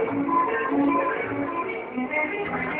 Thank you.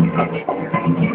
Thank